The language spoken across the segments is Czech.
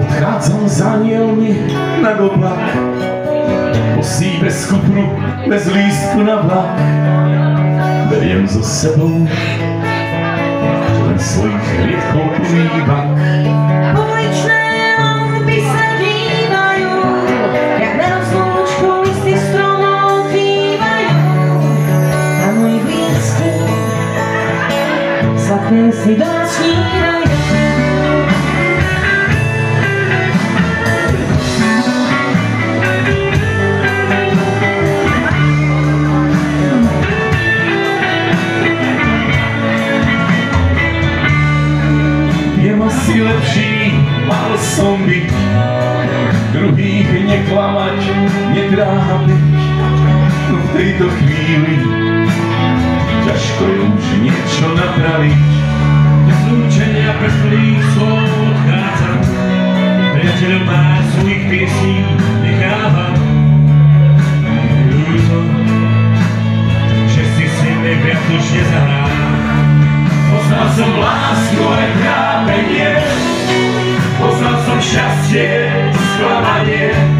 Odchádzam za anielmi na oblak, posí bez kupru, bez lístku na vlak. Beriem so sebou len svojich hriechov plývak. Sa si. Viem asi lepší, mal druhých. No v tejto chvíli má svojich piesní nechávam. Ľúto, že si si mi viac už nezahrám. Poznal som lásku aj trápenie, poznal som šťastie, sklamanie,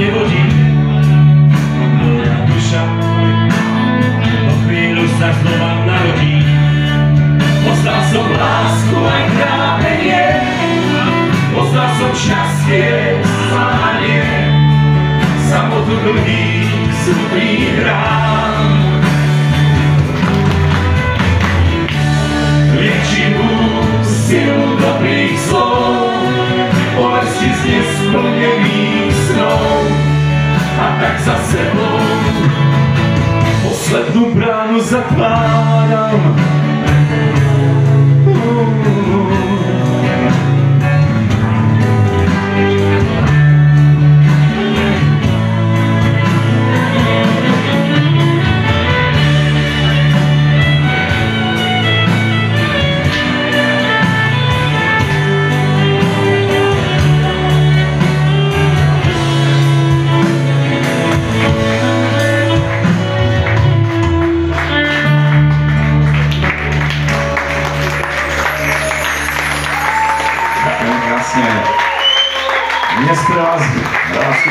sa nevodí. Moja duša o chvíľu sa znova narodí. Poznal som lásku aj trápenie, poznal som šťastie, sklamanie, samotu dlhých, smutných rán. Liečivú silu dobrých slov, bolesti z a tak za sebou poslednú bránu zatváram. Respirose.